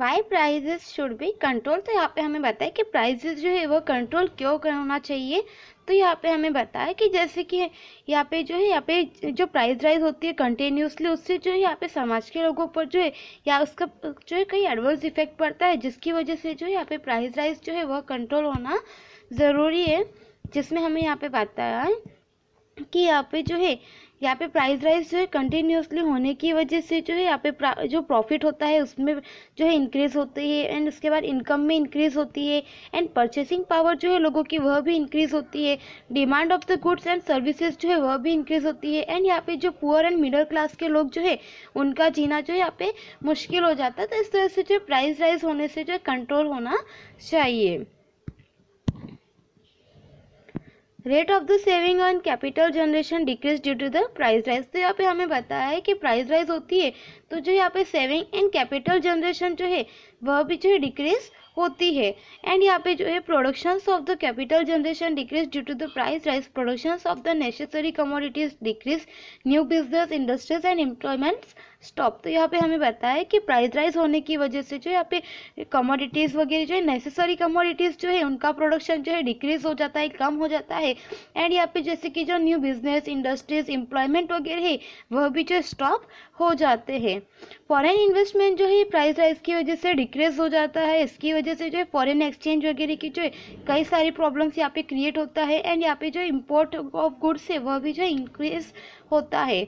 Why prices should be control तो यहाँ पे हमें बताया कि प्राइजेस जो है वो कंट्रोल क्यों करना चाहिए तो यहाँ पे हमें बताया कि जैसे कि यहाँ पे जो है यहाँ पे जो प्राइस राइज होती है कंटिन्यूसली उससे जो है यहाँ पे समाज के लोगों पर जो है या उसका जो है कई एडवर्स इफेक्ट पड़ता है जिसकी वजह से जो है यहाँ पे प्राइस राइज जो है वह कंट्रोल होना ज़रूरी है जिसमें हमें यहाँ पे बताया है कि यहाँ पे जो है यहाँ पे प्राइस राइज जो है कंटिन्यूसली होने की वजह से जो है यहाँ पे जो प्रॉफिट होता है उसमें जो है इंक्रीज़ होती है एंड उसके बाद इनकम में इंक्रीज़ होती है एंड परचेसिंग पावर जो है लोगों की वह भी इंक्रीज़ होती है demand of the goods and services जो है वह भी इंक्रीज़ होती है एंड यहाँ पे जो पुअर एंड मिडल क्लास के लोग जो है उनका जीना जो है यहाँ पे मुश्किल हो जाता है तो इस तरह से जो प्राइस राइज होने से जो कंट्रोल होना चाहिए rate of the saving on capital generation decrease due to the price rise तो यहाँ पे हमें बताया है कि प्राइस राइज होती है तो जो यहाँ पे सेविंग एंड कैपिटल जनरेशन जो है वह भी जो है डिक्रीज होती है एंड यहाँ पे जो है productions of the capital generation decrease due to the price rise productions of the necessary commodities decrease new business industries and employments stop तो यहाँ पे हमें बताया कि प्राइस राइज होने की वजह से जो यहाँ पे कमोडिटीज़ वगैरह जो है नेसेसरी कमोडिटीज़ जो है उनका प्रोडक्शन जो है डिक्रीज हो जाता है कम हो जाता है एंड यहाँ पे जैसे कि जो न्यू बिजनेस इंडस्ट्रीज एम्प्लॉयमेंट वगैरह है वह भी जो स्टॉप हो जाते हैं फॉरेन इन्वेस्टमेंट जो है प्राइस राइज की वजह से डिक्रीज हो जाता है इसकी वजह से जो है फॉरेन एक्सचेंज वगैरह की जो है कई सारी प्रॉब्लम्स यहाँ पे क्रिएट होता है एंड यहाँ पे जो इम्पोर्ट ऑफ गुड्स है वह भी जो इंक्रीज होता है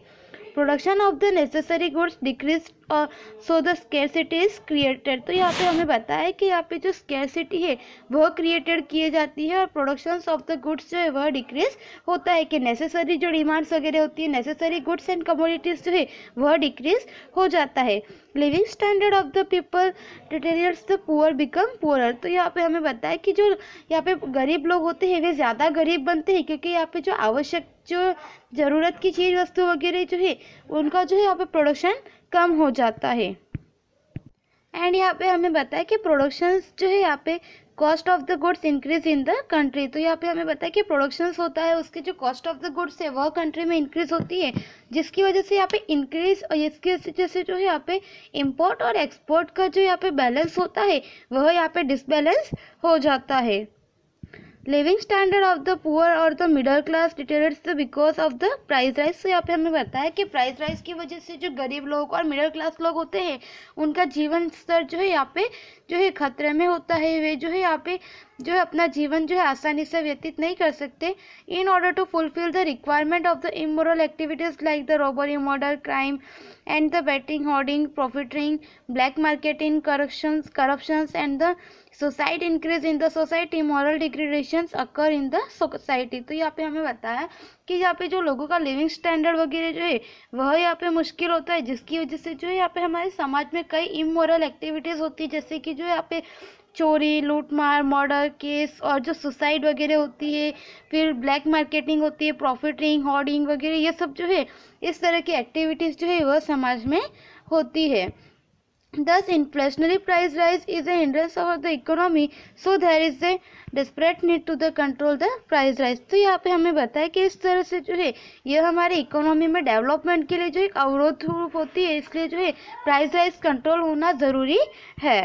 Production of the necessary goods decreased और so the scarcity is created तो यहाँ पे हमें बताया है कि यहाँ पे जो स्केसिटी है वह क्रिएटेड किए जाती है और प्रोडक्शन ऑफ द गुड्स जो है वह डिक्रीज होता है कि नेसेसरी जो डिमांड्स वगैरह होती है नेसेसरी गुड्स एंड कमोडिटीज़ जो है वह डिक्रीज हो जाता है living standard of the people deteriorates the poor become poor तो यहाँ पे हमें बताया है कि जो यहाँ पे गरीब लोग होते हैं वे ज़्यादा गरीब बनते हैं क्योंकि यहाँ पे जो आवश्यक जो ज़रूरत की चीज़ वस्तु वगैरह जो है उनका जो है यहाँ पे प्रोडक्शन कम हो जाता है एंड यहाँ पे हमें बताया कि प्रोडक्शंस जो है यहाँ पे cost of the goods increase in the country तो यहाँ पे हमें बताया कि प्रोडक्शंस होता है उसके जो कॉस्ट ऑफ द गुड्स है वह कंट्री में इंक्रीज होती है जिसकी वजह से यहाँ पे इंक्रीज और इसकी वजह से जो है यहाँ पे इंपोर्ट और एक्सपोर्ट का जो यहाँ पे बैलेंस होता है वह यहाँ पे डिसबैलेंस हो जाता है living standard of the poor और the middle class deteriorates because of the price rise तो यहाँ पे हमें बताया कि प्राइस राइज की वजह से जो गरीब लोग और मिडल क्लास लोग होते हैं उनका जीवन स्तर जो है यहाँ पे जो है खतरे में होता है वे जो है यहाँ पे जो है अपना जीवन जो है आसानी से व्यतीत नहीं कर सकते in order to fulfil the requirement of the immoral activities like the robbery murder crime and the betting hoarding profiteering black marketing corruption corruptions and the suicide increase in the society moral degradation occur in the society तो यहाँ पे हमें बताया कि यहाँ पे जो लोगों का लिविंग स्टैंडर्ड वगैरह जो है वह यहाँ पे मुश्किल होता है जिसकी वजह से जो है यहाँ पे हमारे समाज में कई इमोरल एक्टिविटीज़ होती है जैसे कि जो यहाँ पे चोरी लूटमार मर्डर केस और जो सुसाइड वगैरह होती है फिर ब्लैक मार्केटिंग होती है प्रॉफिटिंग हॉर्डिंग वगैरह ये सब जो है इस तरह की एक्टिविटीज़ जो है वह समाज में होती है Thus, inflationary price rise is a hindrance of the economy, so there is a desperate need to the control the price rise. तो यहाँ पे हमें बताया कि इस तरह से जो है ये हमारे इकोनॉमी में डेवलपमेंट के लिए जो एक अवरोध रूप होती है इसलिए जो है प्राइस राइज कंट्रोल होना ज़रूरी है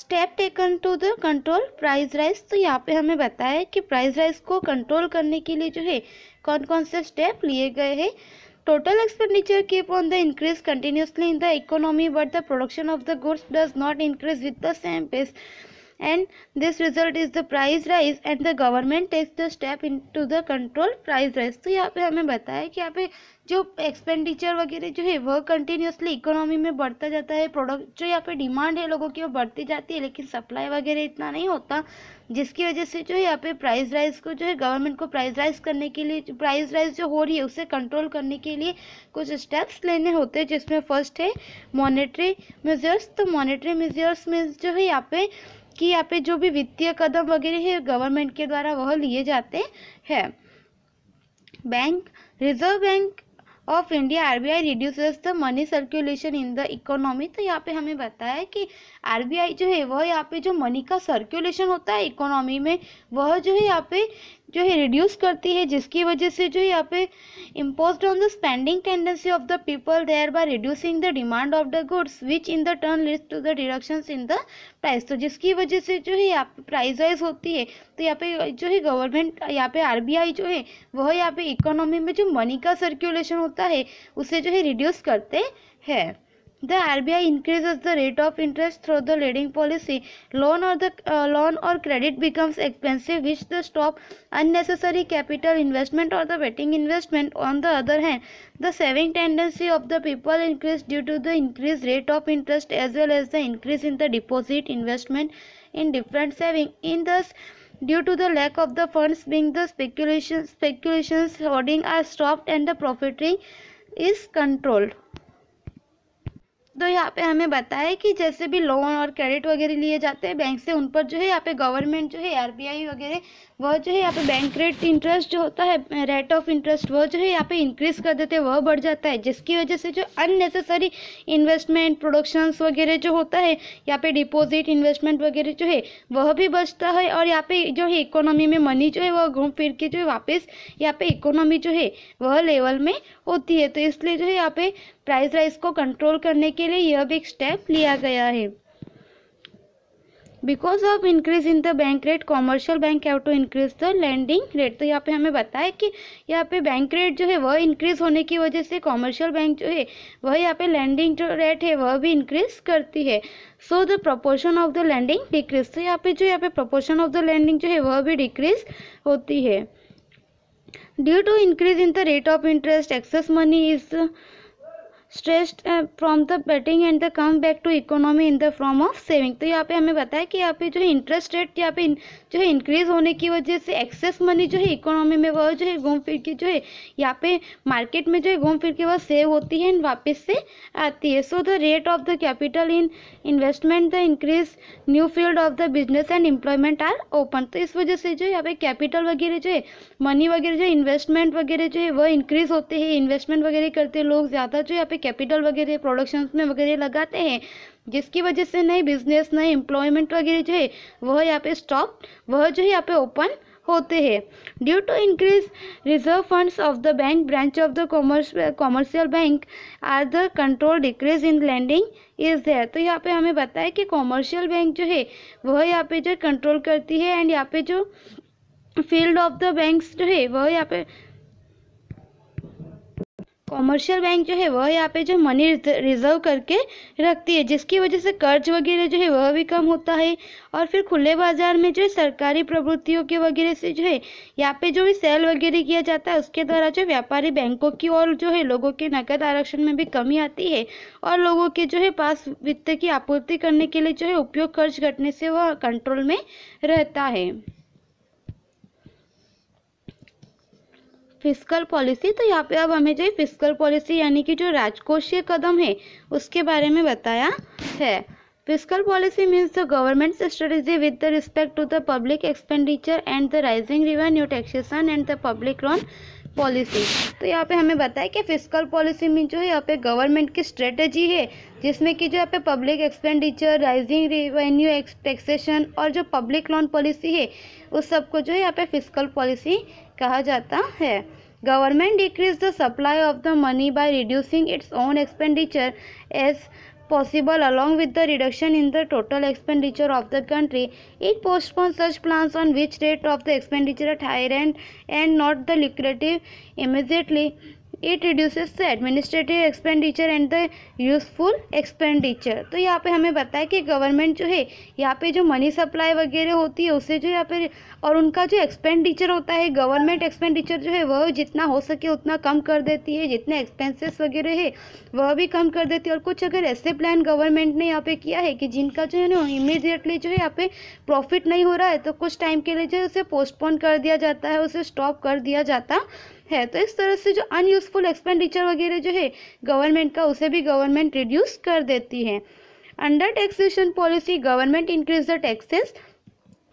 step taken to the control price rise तो यहाँ पे हमें बताया कि प्राइस राइज को कंट्रोल करने के लिए जो है कौन कौन से स्टेप लिए गए हैं Total expenditure keep on the increase continuously in the economy but the production of the goods does not increase with the same pace. and this result is the price rise and the government takes the step into the control price rise तो यहाँ पे हमें बताया कि यहाँ पे जो expenditure वगैरह जो है वह कंटिन्यूसली इकोनॉमी में बढ़ता जाता है प्रोडक्ट जो यहाँ पे डिमांड है लोगों की वो बढ़ती जाती है लेकिन सप्लाई वगैरह इतना नहीं होता जिसकी वजह से जो है यहाँ पे प्राइस राइज को जो है गवर्नमेंट को प्राइस राइज करने के लिए प्राइस राइज जो हो रही है उसे कंट्रोल करने के लिए कुछ स्टेप्स लेने होते हैं जिसमें फर्स्ट है मॉनिटरी मेजर्स तो मॉनिटरी मेजर्स में जो है यहाँ पे कि यहाँ पे जो भी वित्तीय कदम वगैरह है गवर्नमेंट के द्वारा वह लिए जाते हैं bank reserve bank of India RBI reduces the money circulation in the economy तो यहाँ पे हमें बताया कि आरबीआई जो है वह यहाँ पे जो मनी का सर्कुलेशन होता है इकोनॉमी में वह जो है यहाँ पे जो है रिड्यूस करती है जिसकी वजह से जो है यहाँ पे impose on the spending tendency of the people thereby reducing the demand of the goods which in the turn leads to the deduction in the price तो जिसकी वजह से जो है यहाँ पे प्राइस वाइज होती है तो यहाँ पे जो है गवर्नमेंट यहाँ पे आरबीआई जो है वह यहाँ पे इकोनॉमी में जो मनी का सर्कुलेशन होता है उसे जो है रिड्यूस करते हैं The RBI increases the rate of interest through the lending policy. Loan or the uh, loan or credit becomes expensive, which the stop unnecessary capital investment or the betting investment. On the other hand, the saving tendency of the people increase due to the increased rate of interest as well as the increase in the deposit investment in different saving. In thus due to the lack of the funds being the speculation speculations hoarding are stopped and the profiting is controlled. तो यहाँ पे हमें बताया कि जैसे भी loan और credit वगैरह लिए जाते हैं बैंक से उन पर जो है यहाँ पे गवर्नमेंट जो है आरबीआई वगैरह वह जो है यहाँ पे बैंक रेट इंटरेस्ट जो होता है रेट ऑफ इंटरेस्ट वह जो है यहाँ पे इंक्रीज़ कर देते हैं वह बढ़ जाता है जिसकी वजह से जो अननेसेसरी इन्वेस्टमेंट प्रोडक्शंस वगैरह जो होता है यहाँ पे डिपोजिट इन्वेस्टमेंट वगैरह जो है वह भी बचता है और यहाँ पे जो है इकोनॉमी में मनी जो है वह घूम फिर के जो है वापस यहाँ पे इकोनॉमी जो है वह लेवल में होती है तो इसलिए जो है यहाँ पे प्राइस राइस को कंट्रोल करने के लिए यह भी स्टेप लिया गया है because of increase in the bank rate commercial bank have to increase the lending rate तो यहाँ पे हमें बताया कि यहाँ पे बैंक रेट जो है वह इंक्रीज होने की वजह से कॉमर्शियल बैंक जो है वह यहाँ पे लैंडिंग जो रेट है वह भी इंक्रीज करती है so the proportion of the lending decrease तो यहाँ पे जो यहाँ पे प्रपोर्शन ऑफ द लैंडिंग जो है वह भी डिक्रीज होती है due to increase in the rate of interest excess money is stressed from the betting and the come back to economy in the form of saving तो यहाँ पे हमें बताया कि यहाँ पे जो है इंटरेस्ट रेट यहाँ पे जो है इंक्रीज होने की वजह से एक्सेस मनी जो है इकोनॉमी में वह जो है घूम फिर के जो है यहाँ पे मार्केट में जो है घूम फिर के वह सेव होती है एंड वापस से आती है so the rate of the capital in investment the increase new field of the business and employment are open तो इस वजह से जो यहाँ पे कैपिटल वगैरह जो है मनी वगैरह जो इन्वेस्टमेंट वगैरह जो है वह इंक्रीज होते हैं इन्वेस्टमेंट वगैरह करते हैं लोग ज़्यादा जो यहाँ पे पे कैपिटल वगैरह प्रोडक्शंस में वगैरह लगाते हैं जिसकी वजह से नए बिजनेस नए एम्प्लॉयमेंट वगैरह जो है वह यहाँ पे स्टॉप वह जो है यहाँ पे ओपन होते हैं due to increase reserve funds of the bank branch of the commerce commercial bank are the control decrease in lending is there तो यहाँ पे हमें बताया कि कॉमर्शियल बैंक जो है वह यहाँ पे जो कंट्रोल करती है एंड यहाँ पे जो फील्ड ऑफ द बैंक्स जो है वह यहाँ पे कॉमर्शियल बैंक जो है वह यहाँ पे जो मनी रिजर्व करके रखती है जिसकी वजह से कर्ज वगैरह जो है वह भी कम होता है और फिर खुले बाजार में जो है सरकारी प्रवृत्तियों के वगैरह से जो है यहाँ पे जो भी सेल वगैरह किया जाता है उसके द्वारा जो व्यापारी बैंकों की और जो है लोगों के नकद आरक्षण में भी कमी आती है और लोगों के जो है पास वित्त की आपूर्ति करने के लिए जो है उपयोग खर्च घटने से वह कंट्रोल में रहता है फिस्कल पॉलिसी तो यहाँ पे अब हमें जो फिस्कल पॉलिसी यानी कि जो राजकोषीय कदम है उसके बारे में बताया है fiscal policy means the government's strategy with the respect to the public expenditure and the rising revenue taxation and the public loan policy तो यहाँ पे हमें बताया कि फिस्कल पॉलिसी में जो है यहाँ पे गवर्नमेंट की स्ट्रेटेजी है जिसमें कि जो यहाँ पे public expenditure rising revenue taxation और जो पब्लिक लोन पॉलिसी है उस सबको जो है यहाँ पे फिस्कल पॉलिसी कहा जाता है government decrease the supply of the money by reducing its own expenditure as possible along with the reduction in the total expenditure of the country it postpone such plan on which rate of the expenditure at higher and and not the lucrative immediately it reduces the administrative expenditure and the useful expenditure तो यहाँ पे हमें बताया कि government जो है यहाँ पे जो मनी सप्लाई वगैरह होती है उससे जो यहाँ पे और उनका जो एक्सपेंडिचर होता है गवर्नमेंट एक्सपेंडिचर जो है वह जितना हो सके उतना कम कर देती है जितने एक्सपेंसेस वगैरह है वह भी कम कर देती है और कुछ अगर ऐसे प्लान गवर्नमेंट ने यहाँ पे किया है कि जिनका जो है ना इमीडिएटली जो है यहाँ पे प्रॉफिट नहीं हो रहा है तो कुछ टाइम के लिए जो है उसे पोस्टपोन कर दिया जाता है उसे स्टॉप कर दिया जाता है तो इस तरह से जो अनयूजफुल एक्सपेंडिचर वगैरह जो है गवर्नमेंट का उसे भी गवर्नमेंट रिड्यूस कर देती है under taxation policy government increase the taxes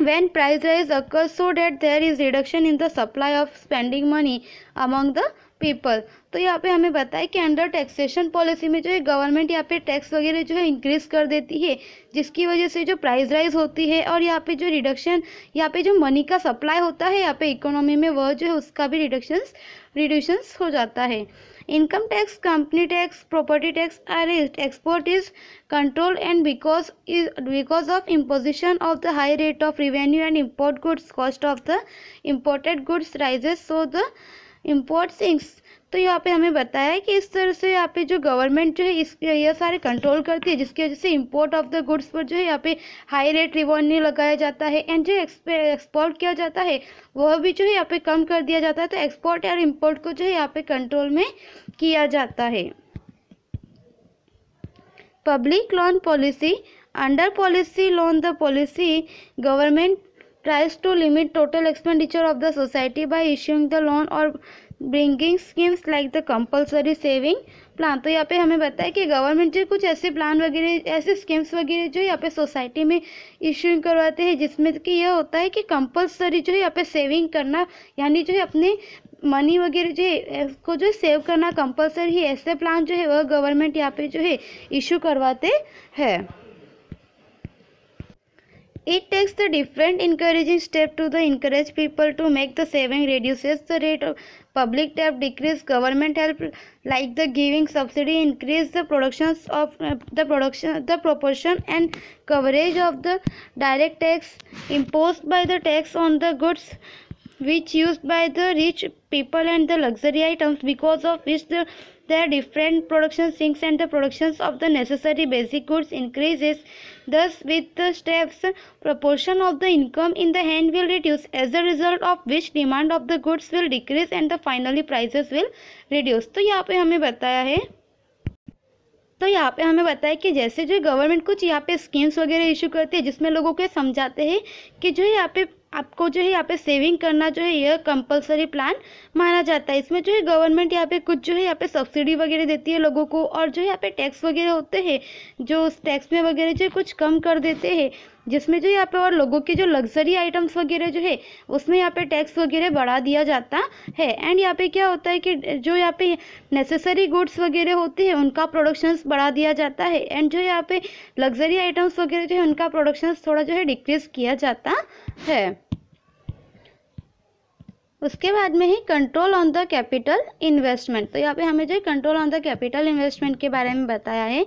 when price rise occurs so that there is reduction in the supply of spending money among the people तो यहाँ पे हमें बताया कि अंडर टैक्सेशन पॉलिसी में जो है गवर्नमेंट यहाँ पे टैक्स वगैरह जो है इंक्रीज़ कर देती है जिसकी वजह से जो प्राइस राइज होती है और यहाँ पे जो रिडक्शन यहाँ पे जो मनी का सप्लाई होता है यहाँ पे इकोनॉमी में वह जो है उसका भी रिडक्शंस रिड्यूशंस हो जाता है income tax company tax property tax are export is control and because is because of of the high rate of revenue and import goods cost of the imported goods rises so the import sinks तो यहाँ पे हमें बताया है कि इस तरह से यहाँ पे जो गवर्नमेंट जो है इस ये सारे कंट्रोल करती है जिसकी वजह से इम्पोर्ट ऑफ द गुड्स पर जो है यहाँ पे हाई रेट रिवॉन्यू लगाया जाता है एंड जो एक्सपोर्ट किया जाता है वह भी जो है यहाँ पे कम कर दिया जाता है तो एक्सपोर्ट और इम्पोर्ट को जो है यहाँ पे कंट्रोल में किया जाता है public loan policy under policy loan the policy government tries to limit total expenditure of the society by issuing the loan और bringing schemes like the compulsory saving plan तो यहाँ पे हमें बताया कि गवर्नमेंट जो कुछ ऐसे प्लान वगैरह ऐसे स्कीम्स वगैरह जो यहाँ पे सोसाइटी में इशूइंग करवाते हैं जिसमें कि यह होता है कि कंपलसरी जो है यहाँ पे सेविंग करना यानी जो है अपने मनी वगैरह जो है इसको जो सेव करना कंपलसरी है ऐसे प्लान जो है वह गवर्नमेंट यहाँ पे जो है इशू करवाते हैं it takes the different encouraging step to the encourage people to make the saving reduces the rate public debt decrease government help like the giving subsidy increase the productions of uh, the production the proportion and coverage of the direct tax imposed by the tax on the goods which used by the rich people and the luxury items because of which the their different production sinks and the productions of the necessary basic goods increases. Thus, with the steps, proportion of the income in the hand will reduce, as a result of which demand of the goods will decrease and the finally prices will reduce. तो यहाँ पे हमें बताया है तो यहाँ पे हमें बताया कि जैसे जो गवर्नमेंट कुछ यहाँ पे स्कीम्स वगैरह इशू करती है जिसमें लोगों को समझाते हैं कि जो यहाँ पे आपको जो है यहाँ पे सेविंग करना जो है यह कंपलसरी प्लान माना जाता है इसमें जो है गवर्नमेंट यहाँ पे कुछ जो है यहाँ पे सब्सिडी वगैरह देती है लोगों को और जो यहाँ पे टैक्स वगैरह होते हैं जो उस टैक्स में वगैरह जो कुछ कम कर देते हैं जिसमें जो यहाँ पे और लोगों के जो लग्जरी आइटम्स वगैरह जो है उसमें यहाँ पे टैक्स वगैरह बढ़ा दिया जाता है एंड यहाँ पे क्या होता है कि जो यहाँ पे नेसेसरी गुड्स वगैरह होते हैं उनका प्रोडक्शंस बढ़ा दिया जाता है एंड जो यहाँ पे लग्जरी आइटम्स वगैरह जो है उनका प्रोडक्शंस थोड़ा जो है डिक्रीज किया जाता है उसके बाद में ही control on the capital investment तो यहाँ पे हमें जो control on the capital investment के बारे में बताया है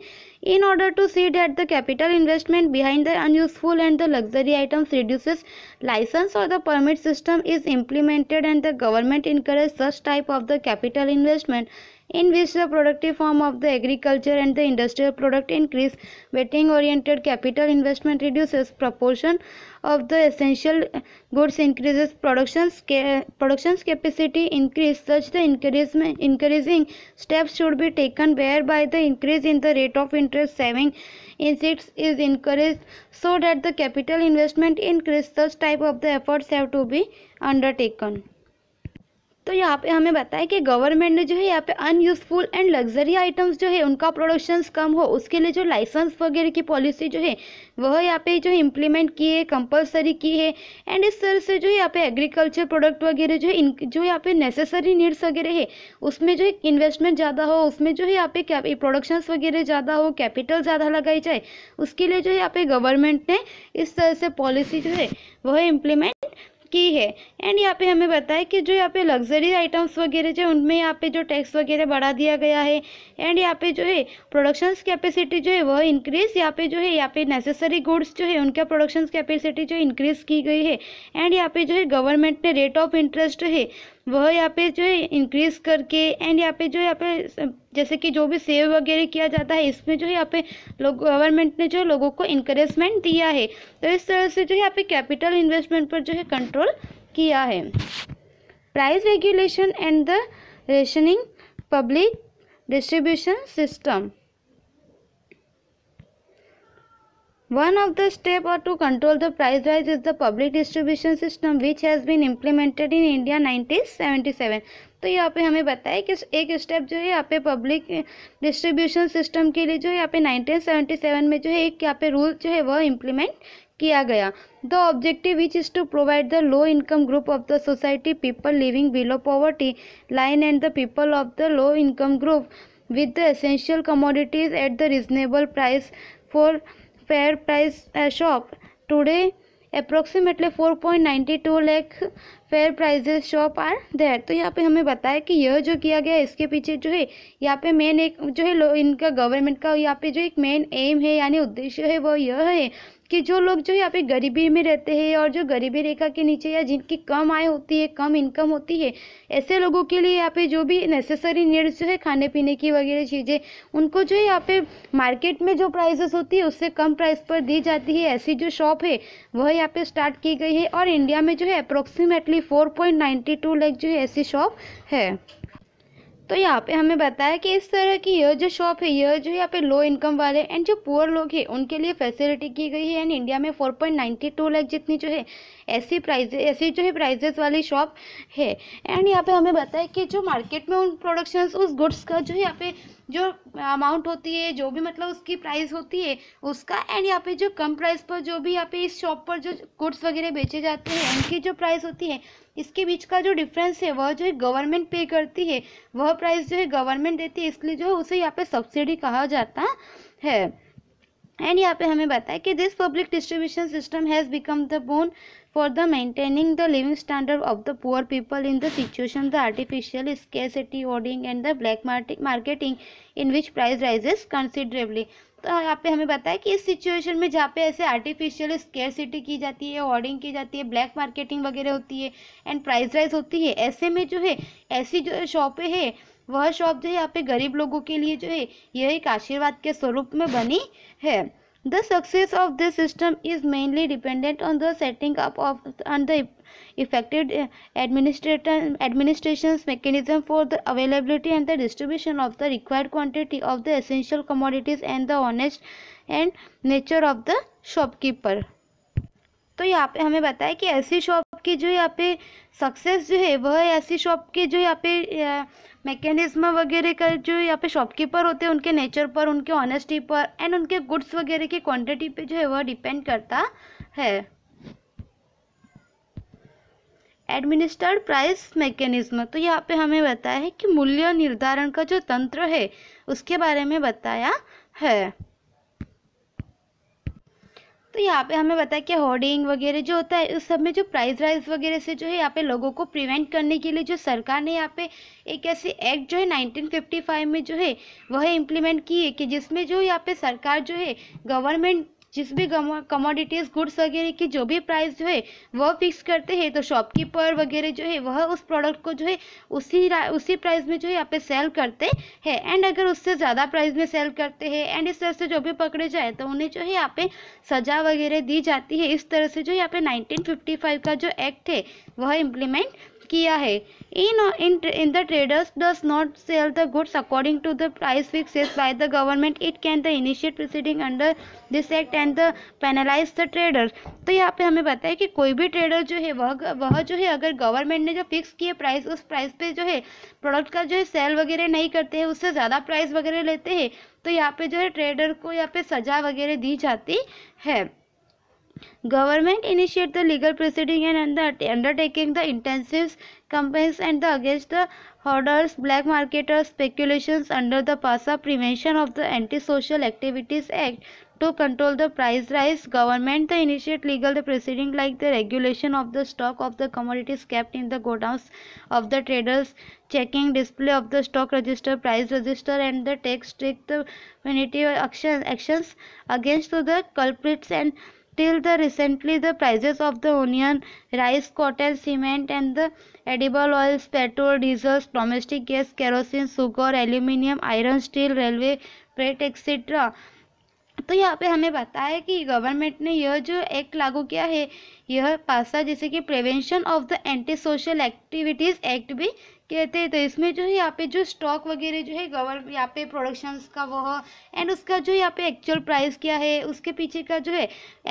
in order to see that the capital investment behind the unuseful and the luxury items reduces license और the permit system is implemented and the government encourage such type of the capital investment in which the productive form of the agriculture and the industrial product increase waiting oriented capital investment reduces proportion of the essential goods increases production production's capacity increase such the encouragement increasing steps should be taken whereby the increase in the rate of interest saving insights is encouraged so that the capital investment increase such type of the efforts have to be undertaken तो यहाँ पे हमें बताया कि government ने जो है यहाँ पे अनयूजफुल एंड लग्जरी आइटम्स जो है उनका प्रोडक्शन कम हो उसके लिए जो लाइसेंस वगैरह की पॉलिसी जो है वह यहाँ पे जो इम्प्लीमेंट की है कंपलसरी की है एंड इस तरह से जो है यहाँ पे एग्रीकल्चर प्रोडक्ट वगैरह जो है जो यहाँ पे नेसेसरी नीड्स वगैरह है उसमें जो है इन्वेस्टमेंट ज़्यादा हो उसमें जो है यहाँ पे प्रोडक्शन वगैरह ज़्यादा हो कैपिटल ज़्यादा लगाई जाए उसके लिए जो है यहाँ पे गवर्नमेंट ने इस तरह से पॉलिसी जो है वह इम्प्लीमेंट की है एंड यहाँ पे हमें बताया कि जो यहाँ पे लग्जरी आइटम्स वगैरह जो उनमें यहाँ पे जो टैक्स वगैरह बढ़ा दिया गया है एंड यहाँ पे जो है प्रोडक्शन कैपेसिटी जो है वह इंक्रीज़ यहाँ पे जो है यहाँ पे नेसेसरी गुड्स जो है उनका प्रोडक्शन कैपेसिटी जो इंक्रीज़ की गई है एंड यहाँ पे जो है गवर्नमेंट ने रेट ऑफ इंटरेस्ट है वह यहाँ पे जो है इंक्रीज़ करके एंड यहाँ पे जो यहाँ पे जैसे कि जो भी सेव वगैरह किया जाता है इसमें जो है यहाँ पे लोग गवर्नमेंट ने जो लोगों को इंकरेजमेंट दिया है तो इस तरह से जो है यहाँ पे कैपिटल इन्वेस्टमेंट पर जो है कंट्रोल किया है price regulation and the rationing public distribution system One of the step or to control the price rise is the public distribution system which has been implemented in India 1977. तो यहाँ पे हमें बताया कि एक स्टेप जो है यहाँ पे पब्लिक डिस्ट्रीब्यूशन सिस्टम के लिए जो है यहाँ पे 1977 में जो है एक यहाँ पे रूल जो है वह इम्प्लीमेंट किया गया the objective which is to provide the low income group of the society people living below poverty line and the people of the low income group with the essential commodities at the reasonable price for fair price uh, shop. Today approximately 4.92 lakh fair prices shop are there तो यहाँ पे हमें बताया कि यह जो किया गया इसके पीछे जो है यहाँ पे मेन एक जो है इनका गवर्नमेंट का यहाँ पे जो एक मेन एम है यानी उद्देश्य है वो यह है कि जो लोग जो यहाँ पे गरीबी में रहते हैं और जो गरीबी रेखा के नीचे या जिनकी कम आय होती है कम इनकम होती है ऐसे लोगों के लिए यहाँ पे जो भी नेसेसरी नीड्स जो है खाने पीने की वगैरह चीज़ें उनको जो है यहाँ पे मार्केट में जो प्राइसेस होती है उससे कम प्राइस पर दी जाती है ऐसी जो शॉप है वह यहाँ पर स्टार्ट की गई है और इंडिया में जो है approximately four point ninety two lakh जो है ऐसी शॉप है तो यहाँ पे हमें बताया कि इस तरह की यह जो शॉप है यह जो यहाँ पे लो इनकम वाले एंड जो पुअर लोग हैं उनके लिए फैसिलिटी की गई है एंड इंडिया में four point ninety two lakh जितनी जो है ऐसी प्राइजे ऐसी जो है प्राइजेस वाली शॉप है एंड यहाँ पे हमें बताया कि जो मार्केट में उन प्रोडक्शंस उस गुड्स का जो है यहाँ पे जो अमाउंट होती है जो भी मतलब उसकी प्राइस होती है उसका एंड यहाँ पे जो कम प्राइस पर जो भी यहाँ पे इस शॉप पर जो गुड्स वगैरह बेचे जाते हैं उनकी जो प्राइस होती है इसके बीच का जो डिफरेंस है वह जो है गवर्नमेंट पे करती है वह प्राइस जो है गवर्नमेंट देती है इसलिए जो है उसे यहाँ पे सब्सिडी कहा जाता है एंड यहाँ पे हमें बताया कि this public distribution system has become the bone for the maintaining the living standard of the poor people in the situation the artificial scarcity hoarding and the black marketing in which price rises considerably तो यहाँ पे हमें बताया कि इस situation में जहाँ पे ऐसे आर्टिफिशियल स्केयरसिटी की जाती है ऑर्डिंग की जाती है ब्लैक मार्केटिंग वगैरह होती है एंड प्राइस राइज होती है ऐसे में जो है ऐसी जो शॉपें है वह शॉप जो है यहाँ पे गरीब लोगों के लिए जो है यह एक आशीर्वाद के स्वरूप में बनी है The success of this system is mainly dependent on the setting up of and the effective uh, administration administration's mechanism for the availability and the distribution of the required quantity of the essential commodities and the honest and nature of the shopkeeper. तो यहाँ पे हमें बताया कि ऐसी shop के जो यहाँ पे सक्सेस जो है वह ऐसी शॉप के जो यहाँ पे मैकेनिज्म वगैरह का जो यहाँ पे शॉपकीपर होते हैं उनके नेचर पर उनके ऑनेस्टी पर एंड उनके गुड्स वगैरह की क्वांटिटी पे जो है वह डिपेंड करता है एडमिनिस्टर्ड प्राइस मैकेनिज्म तो यहाँ पे हमें बताया है कि मूल्य निर्धारण का जो तंत्र है उसके बारे में बताया है तो यहाँ पे हमें बताया कि होर्डिंग वगैरह जो होता है उस सब में जो प्राइस राइज वगैरह से जो है यहाँ पे लोगों को प्रिवेंट करने के लिए जो सरकार ने यहाँ पे एक ऐसे एक्ट जो है 1955 में जो है वह इम्प्लीमेंट की है कि जिसमें जो यहाँ पे सरकार जो है गवर्नमेंट जिस भी कमोडिटीज़ गुड्स वगैरह की जो भी प्राइस जो है वह फिक्स करते हैं तो शॉपकीपर वगैरह जो है वह उस प्रोडक्ट को जो है उसी उसी प्राइस में जो है यहाँ पे सेल करते हैं एंड अगर उससे ज़्यादा प्राइस में सेल करते हैं एंड इस तरह से जो भी पकड़े जाए तो उन्हें जो है यहाँ पे सजा वगैरह दी जाती है इस तरह से जो यहाँ पे नाइनटीन का जो एक्ट है वह इम्प्लीमेंट किया है in in in the traders does not sell the goods according to the price fix by the government it can the initiate proceeding under this act and the penalise the traders तो यहाँ पे हमें बताया कि कोई भी trader जो है वह वह जो है अगर गवर्नमेंट ने जो फिक्स किए प्राइस उस प्राइस पे जो है प्रोडक्ट का जो है सेल वगैरह नहीं करते हैं उससे ज़्यादा प्राइस वगैरह लेते हैं तो यहाँ पे जो है ट्रेडर को यहाँ पे सजा वगैरह दी जाती है Government initiate the legal proceeding and undertaking the intensive campaigns and the against the hoarders, black marketers, speculations under the PASA Prevention of the Antisocial Activities Act to control the price rise. Government the initiate legal the proceeding like the regulation of the stock of the commodities kept in the godowns of the traders, checking display of the stock register, price register, and the take strict punitive action, actions against the culprits and Till the recently the prices of the onion, rice, cotton, cement and the edible oils, petrol, diesel, domestic gas, kerosene, sugar, aluminium, iron, steel, railway, freight etc. तो यहाँ पे हमें पता है कि government ने यह जो एक्ट लागू किया है यह पासा जैसे कि prevention of the anti social activities act भी कहते हैं तो इसमें जो है यहाँ पे जो स्टॉक वगैरह जो है गवर्नमेंट यहाँ पे प्रोडक्शंस का वो एंड उसका जो यहाँ पे एक्चुअल प्राइस क्या है उसके पीछे का जो है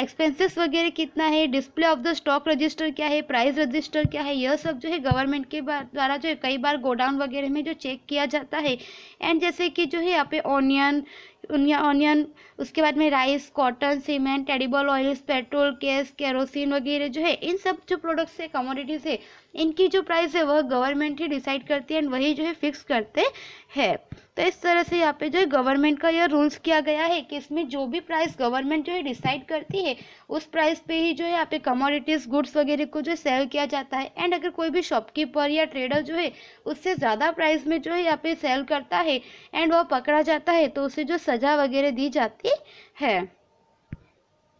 एक्सपेंसेस वगैरह कितना है display of the stock register क्या है प्राइस रजिस्टर क्या है यह सब जो है गवर्नमेंट के द्वारा जो है कई बार गोडाउन वगैरह में जो चेक किया जाता है एंड जैसे कि जो है यहाँ पे ऑनियन ऑनियन उसके बाद में rice cotton cement edible oils petrol gas kerosene वगैरह जो है इन सब जो प्रोडक्ट्स है कमोडिटीज़ है इनकी जो प्राइस है वह गवर्नमेंट ही डिसाइड करती है एंड वही जो है फिक्स करते हैं तो इस तरह से यहाँ पे जो है गवर्नमेंट का यह रूल्स किया गया है कि इसमें जो भी प्राइस गवर्नमेंट जो है डिसाइड करती है उस प्राइस पे ही जो है यहाँ पे कमोडिटीज़ गुड्स वगैरह को जो है सेल किया जाता है एंड अगर कोई भी शॉपकीपर या ट्रेडर जो है उससे ज़्यादा प्राइस में जो है यहाँ पे सेल करता है एंड वह पकड़ा जाता है तो उसे जो सज़ा वगैरह दी जाती है